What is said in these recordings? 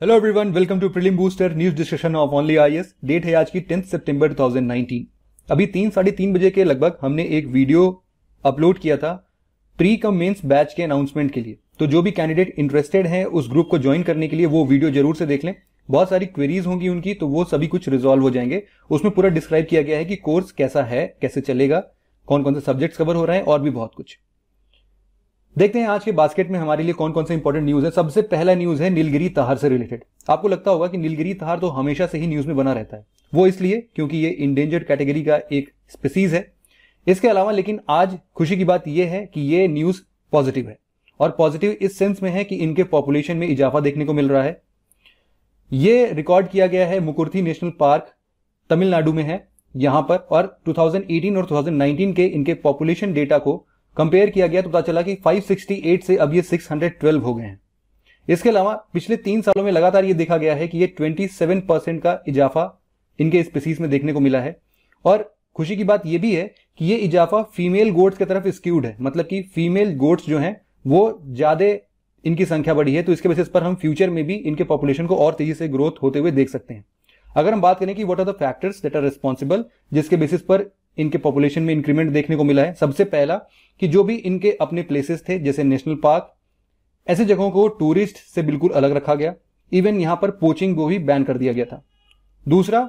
Hello everyone welcome to prelim booster news discussion of only IAS date है आज की tenth सितंबर 2019 अभी तीन, साढ़े तीन बजे के लगभग हमने एक वीडियो अपलोड किया था प्री कम मेंस बैच के अनाउंसमेंट के लिए। तो जो भी कैंडिडेट इंटरेस्टेड हैं उस ग्रुप को ज्वाइन करने के लिए वो वीडियो ज़रूर से देख लें। बहुत सारी क्वेरीज होंगी उनकी तो वो सभी कुछ रिजॉल्व हो जाएँगे। उसमें पूरा डिस्क्राइब किया गया है कि कोर्स कैसा है, कैसे चलेगा कौन कौन से सब्जेक्ट्स कवर हो रहे हैं और भी बहुत कुछ। देखते हैं आज के बास्केट में हमारे लिए कौन कौन से इंपॉर्टेंट न्यूज़ है। सबसे पहला न्यूज़ है नीलगिरी तहार से रिलेटेड आपको लगता होगा कि नीलगिरी तहार तो हमेशा से ही न्यूज़ में बना रहता है। वो इसलिए क्योंकि ये इंडेंजर्ड कैटेगरी का एक स्पीसीज है। इसके अलावा लेकिन आज खुशी की बात यह है कि ये न्यूज़ पॉजिटिव है। और पॉजिटिव इस सेंस में है कि इनके पॉपुलेशन में इजाफा देखने को मिल रहा है। ये रिकॉर्ड किया गया है मुकुर्थी नेशनल पार्क तमिलनाडु में है। यहाँ पर और 2018 और 2019 के इनके पॉपुलेशन डेटा को कंपेयर किया गया तो पता चला कि 568 से अब ये 612 हो गए हैं। इसके अलावा पिछले तीन सालों में लगातार ये देखा गया है कि ये 27 परसेंट का इजाफा इनके स्पीसीज में देखने को मिला है। और खुशी की बात यह भी है कि ये इजाफा फीमेल गोड्स की तरफ़ स्क्यूड है। मतलब कि फीमेल गोड्स जो हैं, वो ज़्यादा इनकी संख्या बढ़ी है तो इसके बेसिस पर हम फ्यूचर में भी इनके पॉपुलेशन को और तेज़ी से ग्रोथ होते हुए देख सकते हैं। अगर हम बात करें कि what are the factors that are responsible जिसके बेसिस पर इनके पॉपुलेशन में इंक्रीमेंट देखने को मिला है। सबसे पहला कि जो भी इनके अपने प्लेसेस थे, जैसे नेशनल पार्क ऐसे जगहों को टूरिस्ट से बिल्कुल अलग रखा गया। इवन यहाँ पर पोचिंग को भी बैन कर दिया गया था। दूसरा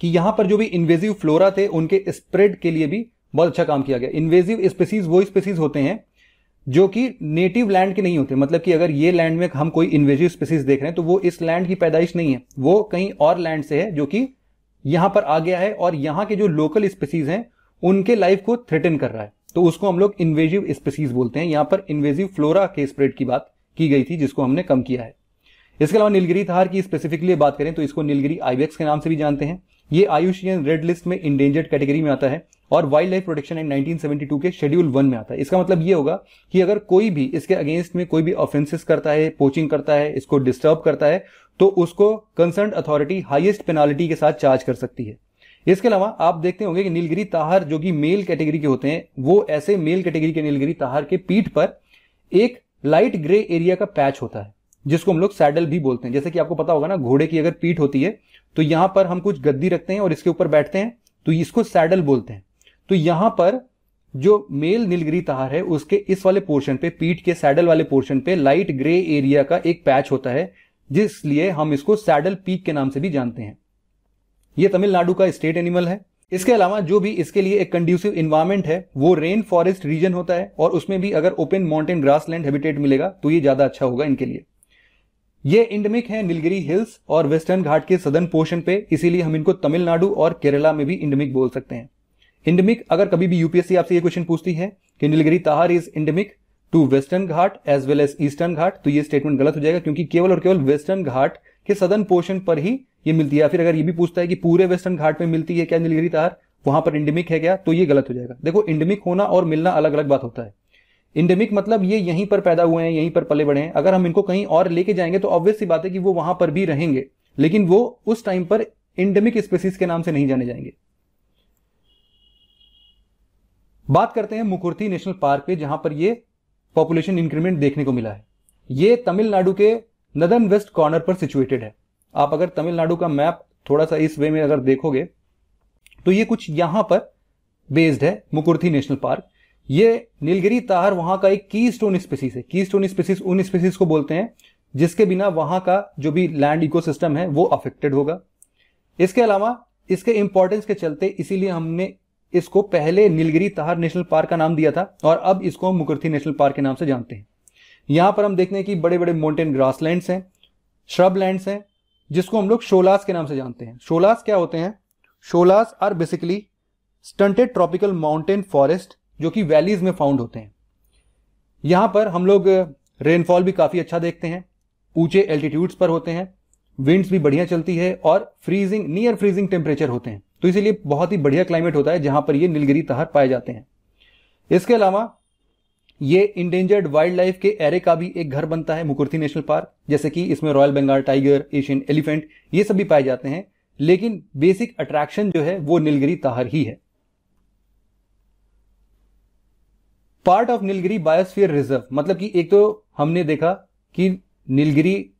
कि यहाँ पर जो भी इन्वेजिव फ्लोरा थे, उनके स्प्रेड के लिए भी बहुत अच्छा काम किया गया। इन्वेजिव स्पेसीज वो स्पेसीज होते हैं जो कि नेटिव लैंड के नहीं होते। मतलब कि अगर ये लैंड में हम कोई इन्वेजिव स्पेसीज देख रहे हैं तो वो इस लैंड की पैदाइश नहीं है। वो कहीं और लैंड से है जो कि यहाँ पर आ गया है और यहाँ के जो लोकल स्पेसीज हैं, उनके लाइफ को थ्रेटन कर रहा है। तो उसको हम लोग इन्वेजिव स्पेसीज बोलते हैं। यहाँ पर इन्वेजिव फ्लोरा के स्प्रेड की बात की गई थी, जिसको हमने कम किया है। इसके अलावा नीलगिरी थार की स्पेसिफिकली बात करें तो इसको नीलगिरी आईवेक्स के नाम से भी जानते हैं। ये आयुषियन रेड लिस्ट में इंडेंजर्ड कैटेगरी में आता है और वाइल्ड लाइफ प्रोटेक्शन एक्ट 1972 के शेड्यूल वन में आता है। इसका मतलब ये होगा कि अगर कोई भी इसके अगेंस्ट में कोई भी ऑफेंसेस करता है पोचिंग करता है, इसको डिस्टर्ब करता है तो उसको कंसर्न अथॉरिटी हाईएस्ट पेनाल्टी के साथ चार्ज कर सकती है। इसके अलावा आप देखते होंगे कि नीलगिरी ताहार जो कि मेल कैटेगरी के होते हैं, वो ऐसे मेल कैटेगरी के नीलगिरी ताहार के पीठ पर एक लाइट ग्रे एरिया का पैच होता है, जिसको हम लोग सैडल भी बोलते हैं। जैसे कि आपको पता होगा ना, घोड़े की अगर पीठ होती है तो यहाँ पर हम कुछ गद्दी रखते हैं और इसके ऊपर बैठते हैं तो इसको सैडल बोलते हैं। तो यहाँ पर जो मेल नीलगिरी तहार है, उसके इस वाले पोर्शन पे, पीठ के सैडल वाले पोर्शन पे लाइट ग्रे एरिया का एक पैच होता है जिसलिए हम इसको सैडल पीक के नाम से भी जानते हैं। ये तमिलनाडु का स्टेट एनिमल है। इसके अलावा जो भी इसके लिए एक कंड्यूसिव इन्वायरमेंट है, वो रेन फॉरेस्ट रीजन होता है और उसमें भी अगर ओपन माउंटेन ग्रासलैंड हैबिटेट मिलेगा तो ये ज़्यादा अच्छा होगा इनके लिए। ये इंडमिक है नीलगिरी हिल्स और वेस्टर्न घाट के सदर्न पोर्शन पे, इसीलिए हम इनको तमिलनाडु और केरला में भी इंडमिक बोल सकते हैं। इंडमिक अगर कभी भी यूपीएससी आपसे ये क्वेश्चन पूछती है कि Nilgiri tahr is endemic to western Ghat as well as eastern Ghat तो ये स्टेटमेंट गलत हो जाएगा क्योंकि केवल और केवल वेस्टर्न घाट के सदन पोर्शन पर ही ये मिलती है। या फिर अगर ये भी पूछता है कि पूरे वेस्टर्न घाट में मिलती है क्या नीलगिरी तार? वहाँ पर इंडेमिक है क्या? तो ये गलत हो जाएगा। देखो इंडेमिक होना और मिलना अलग अलग बात होता है। इंडेमिक मतलब ये यहीं पर पैदा हुए हैं, यहीं पर पले बड़े हैं। अगर हम इनको कहीं और लेके जाएँगे तो ऑब्वियस सी बात है कि वो वहाँ पर भी रहेंगे, लेकिन वो उस टाइम पर इंडेमिक स्पेसिस के नाम से नहीं जाने जाएँगे। बात करते हैं मुकुर्थी नेशनल पार्क पे, जहाँ पर ये पॉपुलेशन इंक्रीमेंट देखने को मिला है। ये तमिलनाडु के नदर्न वेस्ट कॉर्नर पर सिचुएटेड है। आप अगर तमिलनाडु का मैप थोड़ा सा इस वे में अगर देखोगे तो ये कुछ यहाँ पर बेस्ड है, मुकुर्थी नेशनल पार्क ये नीलगिरी ताहर वहाँ का एक की स्टोन स्पेसीज है। की स्टोन स्पेसीज उन स्पेसीज को बोलते हैं, जिसके बिना वहाँ का जो भी लैंड इकोसिस्टम है, वो अफेक्टेड होगा। इसके अलावा इसके इंपॉर्टेंस के चलते इसीलिए हमने इसको पहले नीलगिरी ताहर नेशनल पार्क का नाम दिया था और अब इसको हम मुकुर्थी नेशनल पार्क के नाम से जानते हैं। यहाँ पर हम देखते हैं कि बड़े बड़े माउंटेन ग्रासलैंड्स हैं श्रब लैंड्स हैं, जिसको हम लोग शोलास के नाम से जानते हैं। शोलास क्या होते हैं? Sholas are basically stunted tropical mountain forest जो कि वैलीज में फाउंड होते हैं। यहाँ पर हम लोग रेनफॉल भी काफ़ी अच्छा देखते हैं, ऊँचे एल्टीट्यूड्स पर होते हैं विंड्स भी बढ़िया चलती है और फ्रीजिंग नियर फ्रीजिंग टेम्परेचर होते हैं। तो इसीलिए बहुत ही बढ़िया क्लाइमेट होता है जहाँ पर ये नीलगिरी तहर पाए जाते हैं। इसके अलावा, ये इंडेंजर्ड वाइल्ड लाइफ के एरे का भी एक घर बनता है मुकुर्थी नेशनल पार्क जैसे कि इसमें royal Bengal tiger Asian elephant ये सब भी पाए जाते हैं, लेकिन बेसिक अट्रैक्शन जो है वो नीलगिरी ताहर ही है। Part of Nilgiri biosphere reserve मतलब कि एक तो हमने देखा कि नीलगिरी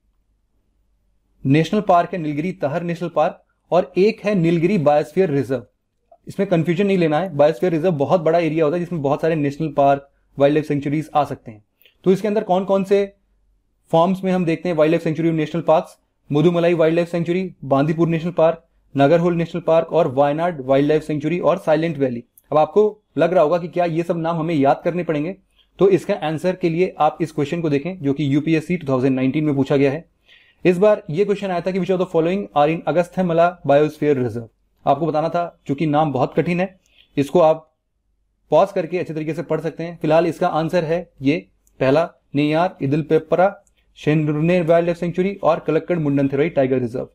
नेशनल पार्क है नीलगिरी तहर नेशनल पार्क और एक है नीलगिरी बायोस्फीयर रिज़र्व इसमें कंफ्यूजन नहीं लेना है. बायोस्फीयर रिज़र्व बहुत बड़ा एरिया होता है जिसमें बहुत सारे national park wild life sanctuaries आ सकते हैं. तो इसके अंदर कौन कौन से फॉर्म्स में हम देखते हैं? Wild life sanctuary national park Mudumalai wild life sanctuary Bandipur national park Nagarhole national park और वायनाड वाइल्ड लाइफ सेंचुरी और साइलेंट वैली अब आपको लग रहा होगा कि क्या ये सब नाम हमें याद करने पड़ेंगे? तो इसका आंसर के लिए आप इस क्वेश्चन को देखें, जो कि यूपीएससी 2019 में पूछा गया है। इस बार ये क्वेश्चन आया था कि which of the following are in Agasthyamala biosphere reserve आपको बताना था, चूँकि नाम बहुत कठिन है, इसको आप पॉज करके अच्छे तरीके से पढ़ सकते हैं। फ़िलहाल इसका आंसर है ये, पहला Neyyar इदिल Peppara Shendurney wild life sanctuary और कलक्कड़ मुंडन टाइगर रिज़र्व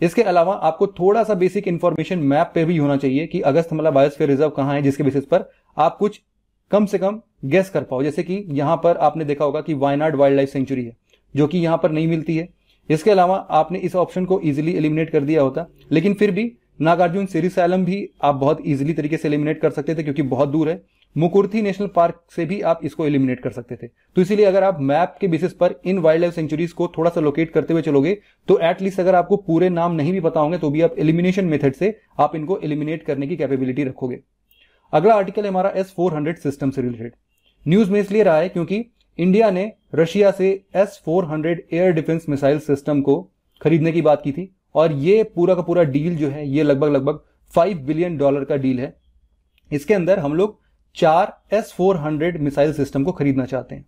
इसके अलावा आपको थोड़ा सा बेसिक इन्फॉर्मेशन मैप पे भी होना चाहिए कि अगस्तमला बायोस्फीयर रिज़र्व कहाँ है, जिसके बेसिस पर आप कुछ कम से कम गेस कर पाओ। जैसे कि यहाँ पर आपने देखा होगा कि वायनाड वाइल्ड लाइफ सेंचुरी है, जो कि यहाँ पर नहीं मिलती है। इसके अलावा आपने इस ऑप्शन को इजिली एलिमिनेट कर दिया होता। लेकिन फिर भी नागार्जुन सिरिसैलम भी आप बहुत इजिली तरीके से एलिमिनेट कर सकते थे क्योंकि बहुत दूर है। मुकुर्थी नेशनल पार्क से भी आप इसको एलिमिनेट कर सकते थे। तो इसीलिए अगर आप मैप के बेसिस पर इन वाइल्ड लाइफ सेंचुरीज को थोड़ा सा लोकेट करते हुए चलोगे तो एटलीस्ट अगर आपको पूरे नाम नहीं भी पता होंगे तो भी आप एलिमिनेशन मेथड से आप इनको एलिमिनेट करने की कैपेबिलिटी रखोगे। अगला आर्टिकल है हमारा एस फोर हंड्रेड सिस्टम से रिलेटेड न्यूज़ में इसलिए रहा है क्योंकि इंडिया ने रशिया से S four hundred air defence missile system को खरीदने की बात की थी और ये पूरा का पूरा डील जो है, ये लगभग लगभग फाइव बिलियन डॉलर का डील है। इसके अंदर हम लोग चार S four hundred missile system को खरीदना चाहते हैं।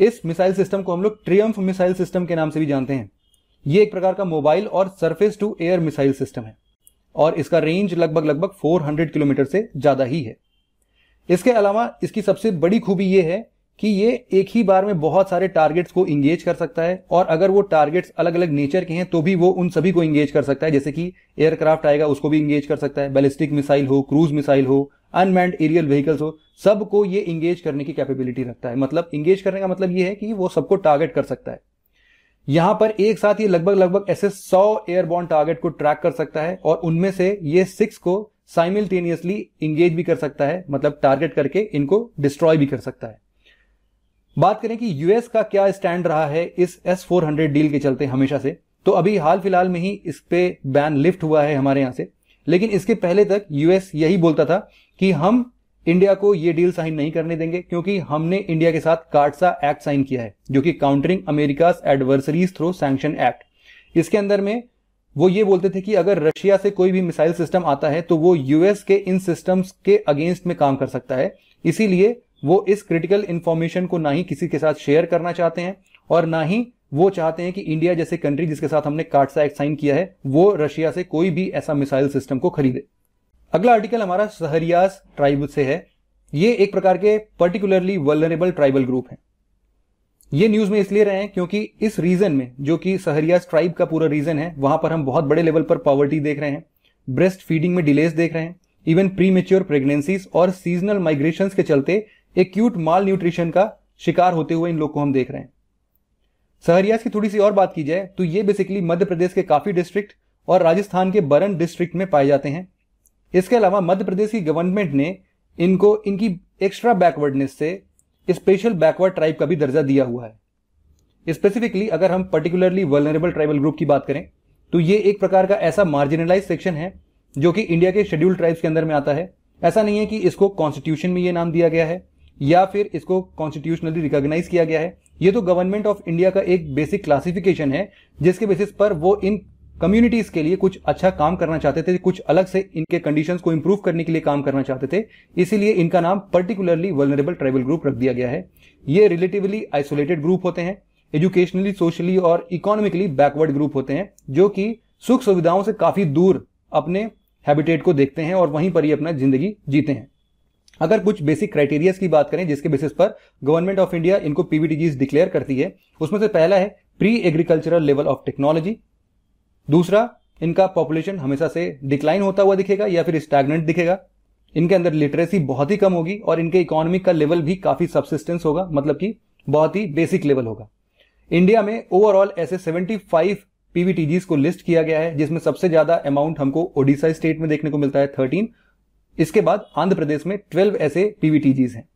इस मिसाइल सिस्टम को हम लोग ट्रियम्फ मिसाइल सिस्टम के नाम से भी जानते हैं। ये एक प्रकार का मोबाइल और surface to air missile system है और इसका रेंज लगभग लगभग 400 किलोमीटर से ज़्यादा ही है। इसके अलावा इसकी सबसे बड़ी खूबी यह है कि ये एक ही बार में बहुत सारे टारगेट्स को इंगेज कर सकता है और अगर वो टारगेट्स अलग अलग नेचर के हैं तो भी वो उन सभी को इंगेज कर सकता है। जैसे कि एयरक्राफ्ट आएगा, उसको भी इंगेज कर सकता है। बैलिस्टिक मिसाइल हो क्रूज मिसाइल हो अनमैंड एरियल व्हीकल्स हो, सबको ये इंगेज करने की कैपेबिलिटी रखता है। मतलब इंगेज करने का मतलब ये है कि वो सबको टारगेट कर सकता है। यहाँ पर एक साथ ये लगभग लगभग ऐसे सौ एयरबॉर्न टारगेट को ट्रैक कर सकता है और उनमें से ये सिक्स को साइमिल्टेनियसली इंगेज भी कर सकता है मतलब टारगेट करके इनको डिस्ट्रॉय भी कर सकता है। बात करें कि यूएस का क्या स्टैंड रहा है इस एस फोर हंड्रेड डील के चलते हमेशा से तो अभी हाल फ़िलहाल में ही इस पे बैन लिफ्ट हुआ है हमारे यहाँ से। लेकिन इसके पहले तक यूएस यही बोलता था कि हम इंडिया को ये डील साइन नहीं करने देंगे, क्योंकि हमने इंडिया के साथ कार्डसा एक्ट साइन किया है, जो कि countering America adversaries through sanction act इसके अंदर में वो ये बोलते थे कि अगर रशिया से कोई भी मिसाइल सिस्टम आता है तो वो यूएस के इन सिस्टम्स के अगेंस्ट में काम कर सकता है। इसीलिए वो इस क्रिटिकल इंफॉर्मेशन को ना ही किसी के साथ शेयर करना चाहते हैं और ना ही वो चाहते हैं कि इंडिया जैसे कंट्री जिसके साथ हमने कार्डसा एक्ट साइन किया है, वो रशिया से कोई भी ऐसा मिसाइल सिस्टम को खरीदे। अगला आर्टिकल हमारा सहरियास ट्राइब से है। ये एक प्रकार के पर्टिकुलरली वलनरेबल ट्राइबल ग्रुप है। ये न्यूज़ में इसलिए रहे हैं क्योंकि इस रीजन में, जो कि सहरियास ट्राइब का पूरा रीजन है, वहाँ पर हम बहुत बड़े लेवल पर पॉवर्टी देख रहे हैं ब्रेस्ट फीडिंग में डिलेज देख रहे हैं इवन प्री मेच्योर प्रेगनेंसीज और सीजनल माइग्रेशन के चलते एक्यूट माल न्यूट्रिशन का शिकार होते हुए इन लोग को हम देख रहे हैं। सहरियास की थोड़ी सी और बात की जाए तो ये बेसिकली मध्य प्रदेश के काफ़ी डिस्ट्रिक्ट और राजस्थान के बरन डिस्ट्रिक्ट में पाए जाते हैं। इसके अलावा मध्य प्रदेश की गवर्नमेंट ने इनको, इनकी एक्स्ट्रा बैकवर्डनेस से स्पेशल बैकवर्ड ट्राइब का भी दर्जा दिया हुआ है। स्पेसिफिकली अगर हम पर्टिकुलरली वर्नरेबल ट्राइबल ग्रुप की बात करें तो ये एक प्रकार का ऐसा मार्जिनलाइज सेक्शन है, जो कि इंडिया के शेड्यूल ट्राइब्स के अंदर में आता है। ऐसा नहीं है कि इसको कॉन्स्टिट्यूशन में ये नाम दिया गया है। या फिर इसको कॉन्स्टिट्यूशनली रिकॉग्नाइज किया गया है। ये तो गवर्नमेंट ऑफ़ इंडिया का एक बेसिक क्लासिफिकेशन है, जिसके बेसिस पर वो इन कम्युनिटीज के लिए कुछ अच्छा काम करना चाहते थे, कुछ अलग से इनके कंडीशंस को इंप्रूव करने के लिए काम करना चाहते थे। इसीलिए इनका नाम पर्टिकुलरली वलनरेबल ट्राइबल ग्रुप रख दिया गया है। ये रिलेटिवली आइसोलेटेड ग्रुप होते हैं एजुकेशनली सोशली और इकोनॉमिकली बैकवर्ड ग्रुप होते हैं, जो कि सुख सुविधाओं से काफ़ी दूर अपने हैबिटेट को देखते हैं और वहीं पर ही अपना ज़िंदगी जीते हैं। अगर कुछ बेसिक क्राइटेरियाज की बात करें, जिसके बेसिस पर गवर्नमेंट ऑफ़ इंडिया इनको पीवीटीजीज डिक्लेयर करती है, उसमें से पहला है pre agricultural level of technology दूसरा, इनका पॉपुलेशन हमेशा से डिक्लाइन होता हुआ दिखेगा या फिर स्टैगनेंट दिखेगा। इनके अंदर लिटरेसी बहुत ही कम होगी और इनके इकोनॉमिक का लेवल भी काफ़ी सबसिस्टेंस होगा मतलब कि बहुत ही बेसिक लेवल होगा। इंडिया में ओवरऑल ऐसे 75 पीवीटीजीज को लिस्ट किया गया है, जिसमें सबसे ज़्यादा अमाउंट हमको ओडिशा स्टेट में देखने को मिलता है 13 इसके बाद आंध्र प्रदेश में 12 ऐसे पीवीटीजीज हैं।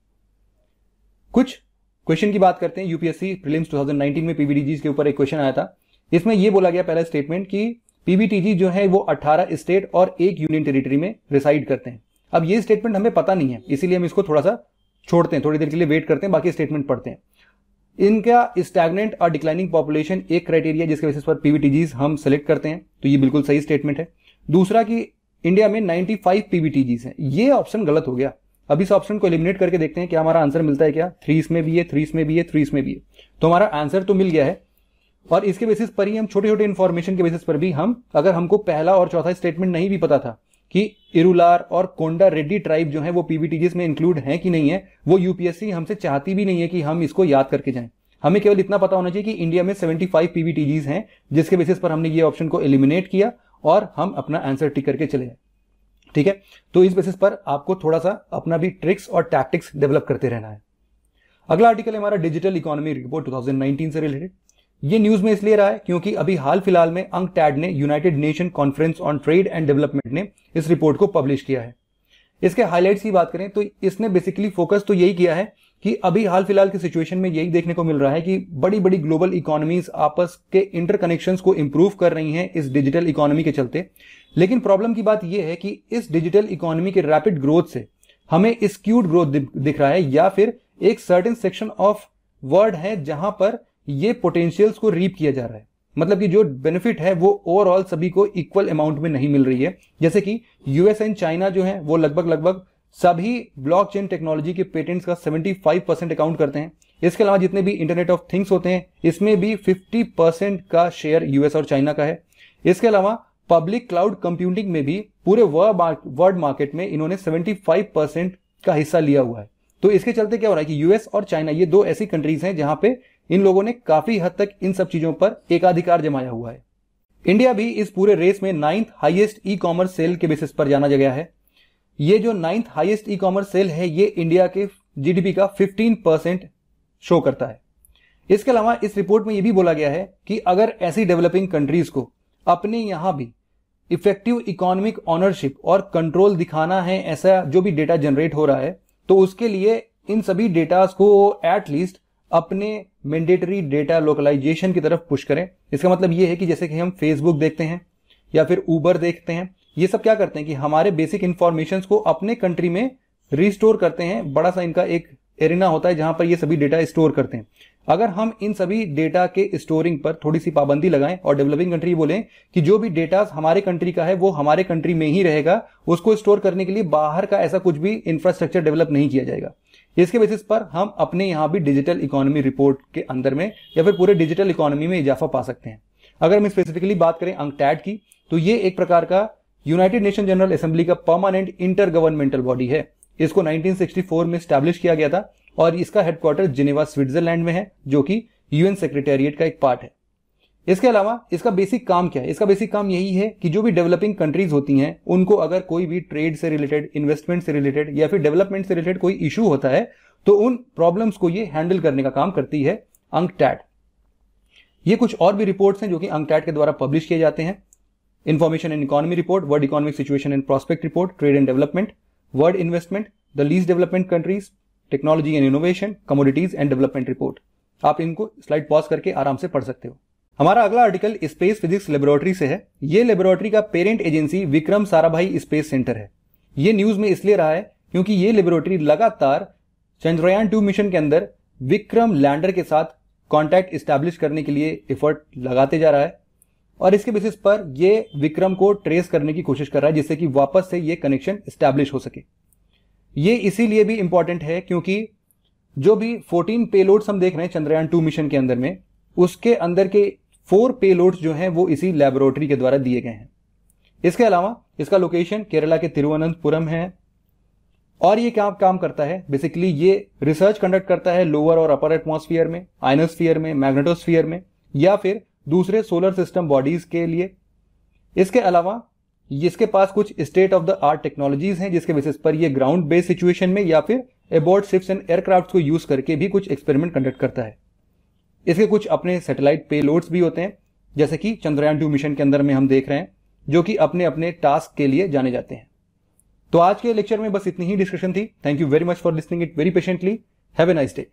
कुछ क्वेश्चन की बात करते हैं। यूपीएससी प्रीलिम्स 2019 में पीवीटीजीज के ऊपर एक क्वेश्चन आया था। इसमें यह बोला गया पहला स्टेटमेंट कि पीवीटीजी जो है वो 18 स्टेट और एक यूनियन टेरिटरी में रिसाइड करते हैं। अब ये स्टेटमेंट हमें पता नहीं है, इसीलिए हम इसको थोड़ा सा छोड़ते हैं, थोड़ी देर के लिए वेट करते हैं, बाकी स्टेटमेंट पढ़ते हैं। इनका स्टैगनेंट और डिक्लाइनिंग पॉपुलेशन एक क्राइटेरिया जिसके बेसिस पर पीवीटीजीज हम सेलेक्ट करते हैं तो ये बिल्कुल सही स्टेटमेंट है। दूसरा कि इंडिया में 95 पीवीटीजीज हैं। ये ऑप्शन गलत हो गया। अब इस ऑप्शन को एलिमिनेट करके देखते हैं क्या हमारा आंसर मिलता है क्या। थ्री इसमें भी है थ्री इसमें भी है थ्री इसमें भी है। तो हमारा आंसर तो मिल गया है। और इसके बेसिस पर ही हम छोटे छोटे इन्फॉर्मेशन के बेसिस पर भी हम, अगर हमको पहला और चौथा स्टेटमेंट नहीं भी पता था कि इरुलार और कोंडा रेड्डी ट्राइब जो है, वो पीवीटीजीस में इंक्लूड है कि नहीं है, वो यूपीएससी हमसे चाहती भी नहीं है कि हम इसको याद करके जाएँ। हमें केवल इतना पता होना चाहिए कि इंडिया में 75 पीवीटीजीज हैं, जिसके बेसिस पर हमने ये ऑप्शन को एलिमिनेट किया। और हम अपना आंसर टिक करके चले जाए ठीक है? तो इस बेसिस पर आपको थोड़ा सा अपना भी ट्रिक्स और टैक्टिक्स डेवलप करते रहना है। अगला आर्टिकल है हमारा डिजिटल इकोनॉमी रिपोर्ट 2019 से रिलेटेड ये न्यूज़ में इसलिए रहा है क्योंकि अभी हाल फ़िलहाल में अंक टैड ने United Nation conference on trade and development ने इस रिपोर्ट को पब्लिश किया है। इसके हाईलाइट्स की बात करें तो इसने बेसिकली फोकस तो यही किया है कि अभी हाल फ़िलहाल की सिचुएशन में यही देखने को मिल रहा है कि बड़ी बड़ी ग्लोबल इकोनॉमीज आपस के इंटरकनेक्शन को इंप्रूव कर रही हैं इस डिजिटल इकोनॉमी के चलते। लेकिन प्रॉब्लम की बात यह है कि इस डिजिटल इकोनॉमी के रैपिड ग्रोथ से हमें स्क्यूड ग्रोथ दिख रहा है या फिर एक सर्टेन सेक्शन ऑफ़ वर्ल्ड है जहाँ पर ये पोटेंशियल्स को रीप किया जा रहा है। मतलब कि जो बेनिफिट है वो ओवरऑल सभी को इक्वल अमाउंट में नहीं मिल रही है। जैसे कि यूएस एंड चाइना जो है, वो लगभग लगभग सभी ब्लॉकचेन टेक्नोलॉजी के पेटेंट्स का 75 परसेंट अकाउंट करते हैं। इसके अलावा जितने भी इंटरनेट ऑफ़ थिंग्स होते हैं, इसमें भी 50 परसेंट का शेयर यूएस और चाइना का है। इसके अलावा पब्लिक क्लाउड कंप्यूटिंग में भी पूरे वर्ल्ड मार्केट में इन्होंने 75 परसेंट का हिस्सा लिया हुआ है। तो इसके चलते क्या हो रहा है कि यूएस और चाइना ये दो ऐसी कंट्रीज़ हैं जहाँ पे इन लोगों ने काफ़ी हद तक इन सब चीज़ों पर एकाधिकार जमाया हुआ है। इंडिया भी इस पूरे रेस में ninth highest e commerce sale के बेसिस पर जाना गया है। ये जो ninth highest e commerce sale है, ये इंडिया के जीडीपी का 15 परसेंट शो करता है। इसके अलावा इस रिपोर्ट में यह भी बोला गया है कि अगर ऐसी डेवलपिंग कंट्रीज़ को अपने यहाँ भी इफ़ेक्टिव इकोनॉमिक ऑनरशिप और कंट्रोल दिखाना है, ऐसा जो भी डेटा जनरेट हो रहा है तो उसके लिए इन सभी डेटा को एटलीस्ट अपने मैंडेटरी डेटा लोकलाइजेशन की तरफ़ पुश करें। इसका मतलब यह है कि जैसे कि हम फेसबुक देखते हैं या फिर ऊबर देखते हैं ये सब क्या करते हैं कि हमारे बेसिक इंफॉर्मेशन को अपने कंट्री में रिस्टोर करते हैं। बड़ा सा इनका एक एरिना होता है जहाँ पर ये सभी डेटा स्टोर करते हैं। अगर हम इन सभी डेटा के स्टोरिंग पर थोड़ी सी पाबंदी लगाएँ और डेवलपिंग कंट्री बोले कि जो भी डेटा हमारे कंट्री का है, वो हमारे कंट्री में ही रहेगा, उसको स्टोर करने के लिए बाहर का ऐसा कुछ भी इंफ्रास्ट्रक्चर डेवलप नहीं किया जाएगा। इसके बेसिस पर हम अपने यहाँ भी डिजिटल इकोनॉमी रिपोर्ट के अंदर में या फिर पूरे डिजिटल इकोनॉमी में इजाफा पा सकते हैं। अगर हम स्पेसिफिकली बात करें अंकटैड की तो ये एक प्रकार का यूनाइटेड नेशन जनरल असेंबली का परमानेंट इंटर गवर्नमेंटल बॉडी है। इसको 1964 में स्टैब्लिश किया गया था और इसका हेडक्वार्टर जिनेवा, स्विट्जरलैंड में है, जो कि यूएन सेक्रेटेरिएट का एक पार्ट है। इसके अलावा इसका बेसिक काम क्या है? इसका बेसिक काम यही है कि जो भी डेवलपिंग कंट्रीज़ होती हैं, उनको अगर कोई भी ट्रेड से रिलेटेड, इन्वेस्टमेंट से रिलेटेड या फिर डेवलपमेंट से रिलेटेड कोई इशू होता है तो उन प्रॉब्लम्स को ये हैंडल करने का काम करती है अंकटैट ये कुछ और भी रिपोर्ट्स हैं जो कि अंकटैट के द्वारा पब्लिश किए जाते हैं। Information and economy report world economic situation and prospect report trade and development world investment the least development countries technology and innovation commodities and development report आप इनको स्लाइड पॉज करके आराम से पढ़ सकते हो। हमारा अगला आर्टिकल स्पेस फिजिक्स लेबोरेटरी से है। ये लेबोरेटरी का parent agency Vikram Sarabhai space centre है। ये न्यूज़ में इसलिए रहा है क्योंकि ये लेबोरेटरी लगातार चंद्रयान टू मिशन के अंदर विक्रम लैंडर के साथ कॉन्टैक्ट स्टैब्लिश करने के लिए एफर्ट लगाते जा रहा है। और इसके बेसिस पर यह विक्रम को ट्रेस करने की कोशिश कर रहा है, जिससे कि वापस से यह कनेक्शन स्टैब्लिश हो सके। ये इसीलिए भी इंपॉर्टेंट है क्योंकि जो भी 14 पेलोड्स हम देख रहे हैं चंद्रयान टू मिशन के अंदर में, उसके अंदर के फोर पेलोड्स जो हैं, वो इसी लेबोरेटरी के द्वारा दिए गए हैं। इसके अलावा, इसका लोकेशन केरला के तिरुवनंतपुरम है। और ये क्या काम करता है? बेसिकली ये रिसर्च कंडक्ट करता है लोअर और अपर एटमॉस्फियर में आइनोस्फियर में मैग्नेटोस्फियर में, या फिर दूसरे सोलर सिस्टम बॉडीज के लिए। इसके अलावा, इसके पास कुछ state of the art technologies हैं, जिसके बेसिस पर ये ग्राउंड बेस्ड सिचुएशन में या फिर एबोर्ड शिप्स एंड एयरक्राफ्ट को यूज़ करके भी कुछ एक्सपेरिमेंट कंडक्ट करता है। इसके कुछ अपने सैटेलाइट पेलोड्स भी होते हैं, जैसे कि चंद्रयान टू मिशन के अंदर में हम देख रहे हैं, जो कि अपने अपने टास्क के लिए जाने जाते हैं। तो आज के लेक्चर में बस इतनी ही डिस्कशन थी। Thank you very much for listening it very patiently have a nice day